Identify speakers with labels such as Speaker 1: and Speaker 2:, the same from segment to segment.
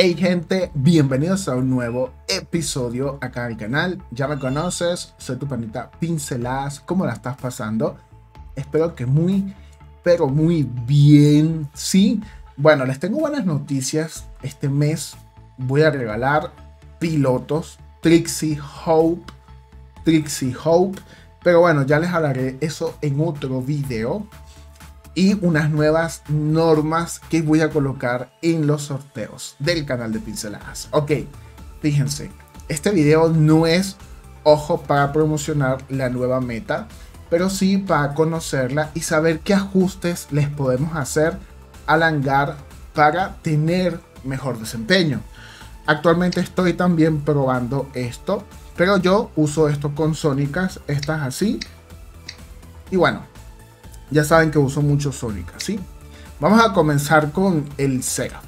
Speaker 1: Hey gente, bienvenidos a un nuevo episodio acá el canal. Ya me conoces, soy tu panita Pinceladas. ¿Cómo la estás pasando? Espero que muy, pero muy bien. Sí, bueno, les tengo buenas noticias. Este mes voy a regalar pilotos Trixie Hope. Trixie Hope. Pero bueno, ya les hablaré eso en otro video y unas nuevas normas que voy a colocar en los sorteos del canal de pinceladas. Ok, fíjense, este video no es, ojo, para promocionar la nueva meta, pero sí para conocerla y saber qué ajustes les podemos hacer al hangar para tener mejor desempeño. Actualmente estoy también probando esto, pero yo uso esto con sónicas, estas así. Y bueno, ya saben que uso mucho Sónica, ¿sí? Vamos a comenzar con el Seraph.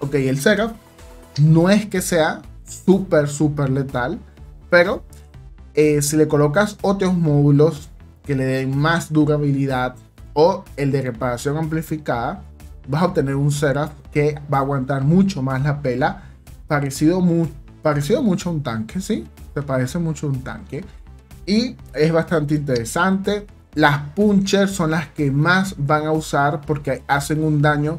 Speaker 1: Ok, el Seraph no es que sea súper, súper letal, pero eh, si le colocas otros módulos que le den más durabilidad o el de reparación amplificada, vas a obtener un Seraph que va a aguantar mucho más la pela, parecido, parecido mucho a un tanque, ¿sí? Se parece mucho a un tanque. Y es bastante interesante. Las punchers son las que más van a usar porque hacen un daño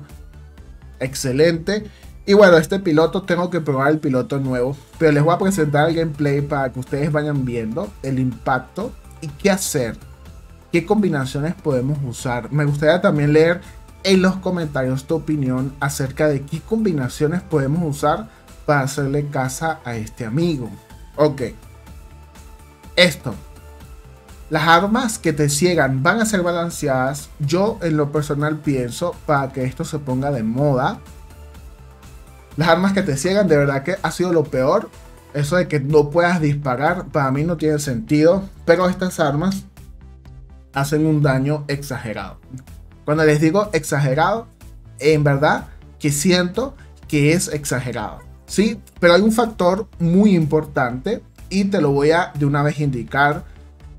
Speaker 1: excelente. Y bueno, este piloto tengo que probar el piloto nuevo. Pero les voy a presentar el gameplay para que ustedes vayan viendo el impacto y qué hacer. ¿Qué combinaciones podemos usar? Me gustaría también leer en los comentarios tu opinión acerca de qué combinaciones podemos usar para hacerle casa a este amigo. Ok. Esto las armas que te ciegan van a ser balanceadas. Yo en lo personal pienso para que esto se ponga de moda. Las armas que te ciegan de verdad que ha sido lo peor. Eso de que no puedas disparar para mí no tiene sentido. Pero estas armas hacen un daño exagerado. Cuando les digo exagerado, en verdad que siento que es exagerado. Sí, pero hay un factor muy importante y te lo voy a de una vez indicar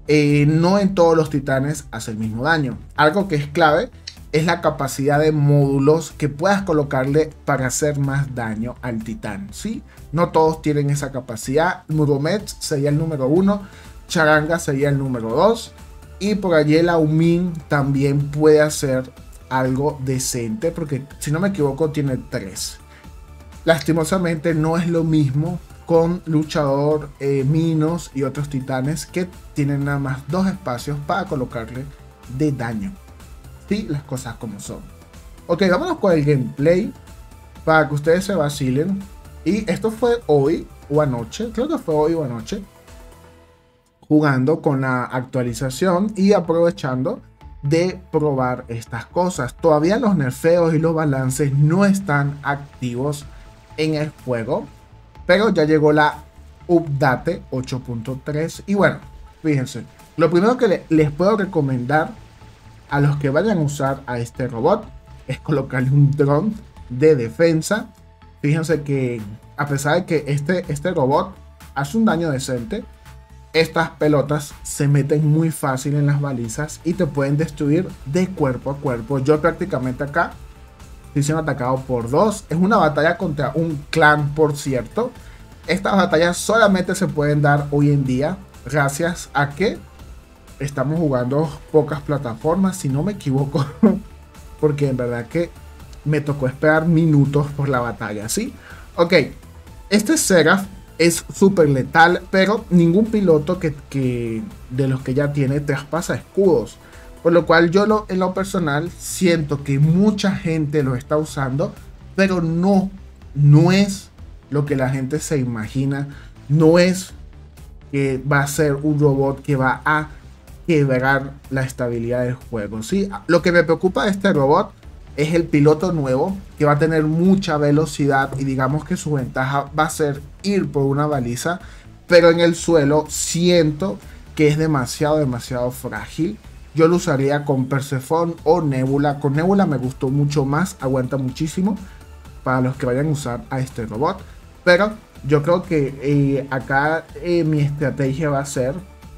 Speaker 1: eh, no en todos los titanes hace el mismo daño. Algo que es clave es la capacidad de módulos que puedas colocarle para hacer más daño al titán. ¿sí? No todos tienen esa capacidad. Muromet sería el número uno, Charanga sería el número 2 y por allí el Aumin también puede hacer algo decente porque si no me equivoco tiene 3. Lastimosamente no es lo mismo con luchador, eh, minos y otros titanes que tienen nada más dos espacios para colocarle de daño. Sí, las cosas como son. Ok, vámonos con el gameplay para que ustedes se vacilen. Y esto fue hoy o anoche, creo que fue hoy o anoche, jugando con la actualización y aprovechando de probar estas cosas. Todavía los nerfeos y los balances no están activos en el juego. Pero ya llegó la update 8.3. Y bueno, fíjense. Lo primero que les puedo recomendar a los que vayan a usar a este robot es colocarle un dron de defensa. Fíjense que a pesar de que este, este robot hace un daño decente, estas pelotas se meten muy fácil en las balizas y te pueden destruir de cuerpo a cuerpo. Yo prácticamente acá siendo atacado por dos. Es una batalla contra un clan, por cierto. Estas batallas solamente se pueden dar hoy en día gracias a que estamos jugando pocas plataformas, si no me equivoco. Porque en verdad que me tocó esperar minutos por la batalla, ¿sí? Ok, este Seraph es súper letal, pero ningún piloto que, que, de los que ya tiene traspasa escudos. Por lo cual yo lo, en lo personal siento que mucha gente lo está usando, pero no, no es lo que la gente se imagina. No es que va a ser un robot que va a quebrar la estabilidad del juego. ¿sí? Lo que me preocupa de este robot es el piloto nuevo, que va a tener mucha velocidad y digamos que su ventaja va a ser ir por una baliza, pero en el suelo siento que es demasiado, demasiado frágil yo lo usaría con Persephone o Nebula. Con Nebula me gustó mucho más, aguanta muchísimo para los que vayan a usar a este robot. Pero yo creo que eh, acá eh, mi estrategia va a ser,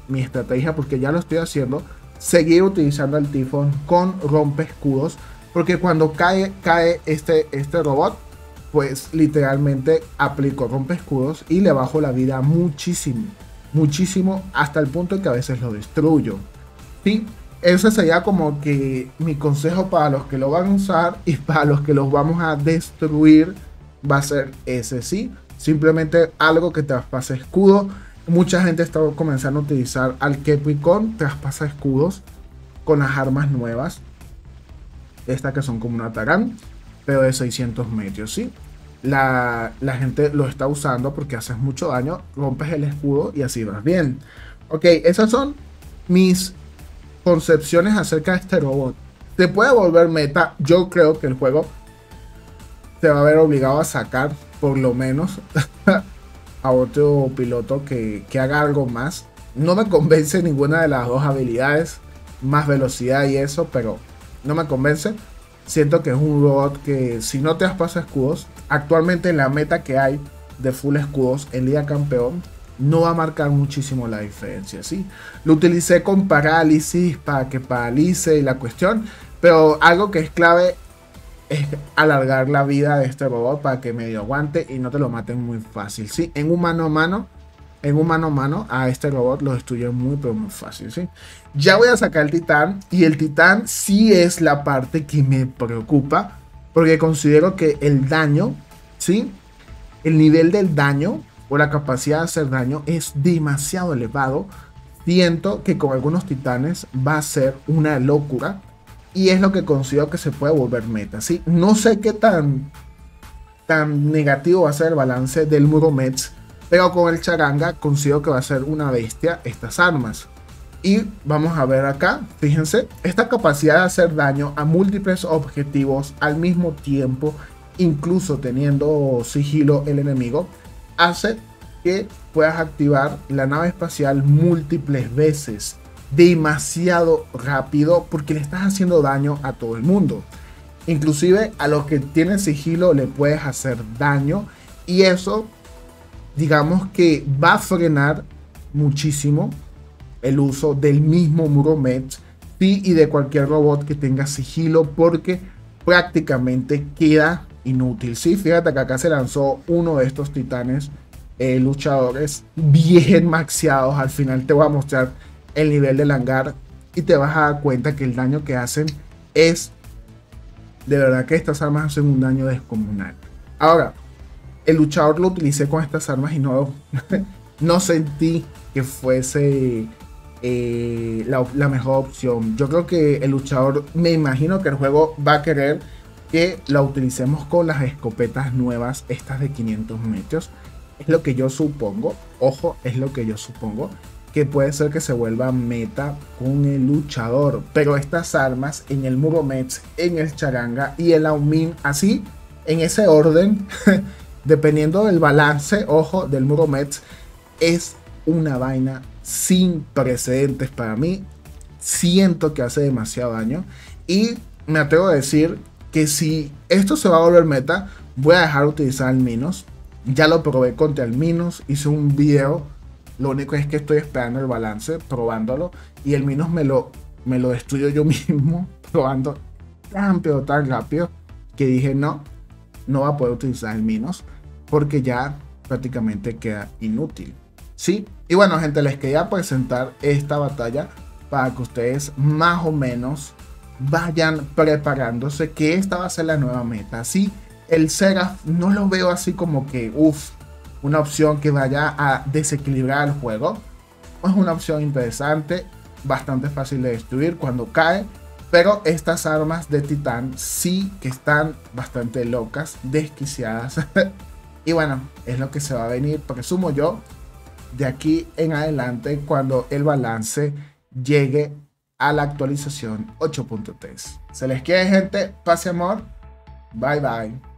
Speaker 1: mi estrategia porque ya lo estoy haciendo, seguir utilizando el Tifón con rompe escudos. Porque cuando cae, cae este, este robot, pues literalmente aplico rompe escudos y le bajo la vida muchísimo, muchísimo, hasta el punto que a veces lo destruyo. Sí, ese sería como que mi consejo para los que lo van a usar y para los que los vamos a destruir va a ser ese, sí. Simplemente algo que traspase escudo. Mucha gente está comenzando a utilizar al Capricorn, traspasa escudos con las armas nuevas. Estas que son como una Tarán, pero de 600 metros, ¿sí? La, la, gente lo está usando porque haces mucho daño, rompes el escudo y así vas bien. Ok, esas son mis concepciones acerca de este robot. Se puede volver meta. Yo creo que el juego se va a ver obligado a sacar por lo menos a otro piloto que, que haga algo más. No me convence ninguna de las dos habilidades, más velocidad y eso, pero no me convence. Siento que es un robot que si no te has pasado escudos, actualmente en la meta que hay de full escudos en Liga Campeón, no va a marcar muchísimo la diferencia, ¿sí? Lo utilicé con parálisis para que paralice y la cuestión, pero algo que es clave es alargar la vida de este robot para que medio aguante y no te lo maten muy fácil, ¿sí? En un mano a mano, en un mano a mano a este robot lo destruye muy pero muy fácil, ¿sí? Ya voy a sacar el titán y el titán sí es la parte que me preocupa porque considero que el daño, ¿sí? El nivel del daño o la capacidad de hacer daño es demasiado elevado. Siento que con algunos titanes va a ser una locura. Y es lo que considero que se puede volver meta. ¿sí? No sé qué tan, tan negativo va a ser el balance del Muromets. Pero con el Charanga considero que va a ser una bestia estas armas. Y vamos a ver acá, fíjense, esta capacidad de hacer daño a múltiples objetivos al mismo tiempo, incluso teniendo sigilo el enemigo, hace que puedas activar la nave espacial múltiples veces. Demasiado rápido porque le estás haciendo daño a todo el mundo. Inclusive a los que tienen sigilo le puedes hacer daño. Y eso, digamos que va a frenar muchísimo el uso del mismo Muromet y de cualquier robot que tenga sigilo porque prácticamente queda inútil. Sí, fíjate que acá se lanzó uno de estos titanes eh, luchadores bien maxiados. Al final te voy a mostrar el nivel del hangar y te vas a dar cuenta que el daño que hacen es de verdad que estas armas hacen un daño descomunal. Ahora, el luchador lo utilicé con estas armas y no, no sentí que fuese eh, la, mejor opción. Yo creo que el luchador, me imagino que el juego va a querer que la utilicemos con las escopetas nuevas, estas de 500 metros. Es lo que yo supongo, ojo, es lo que yo supongo, que puede ser que se vuelva meta con el luchador. Pero estas armas en el Muromets, en el Charanga y el Aumin, así, en ese orden, dependiendo del balance, ojo, del Muromets, es una vaina sin precedentes para mí. Siento que hace demasiado daño. Y me atrevo a decir que si esto se va a volver meta, voy a dejar de utilizar el Minos. Ya lo probé contra el Minos, hice un video. Lo único es que estoy esperando el balance, probándolo. Y el Minos me lo, me lo destruyo yo mismo, probando tan pero tan rápido, que dije no, no va a poder utilizar el Minos, porque ya prácticamente queda inútil. Sí, y bueno gente, les quería presentar esta batalla para que ustedes más o menos vayan preparándose que esta va a ser la nueva meta. Sí, el Seraph no lo veo así como que, uff, una opción que vaya a desequilibrar el juego. Es una opción interesante, bastante fácil de destruir cuando cae. Pero estas armas de titán sí que están bastante locas, desquiciadas. y bueno, es lo que se va a venir, presumo yo, de aquí en adelante cuando el balance llegue a la actualización 8.3. Se les quiere gente, pase amor. Bye bye.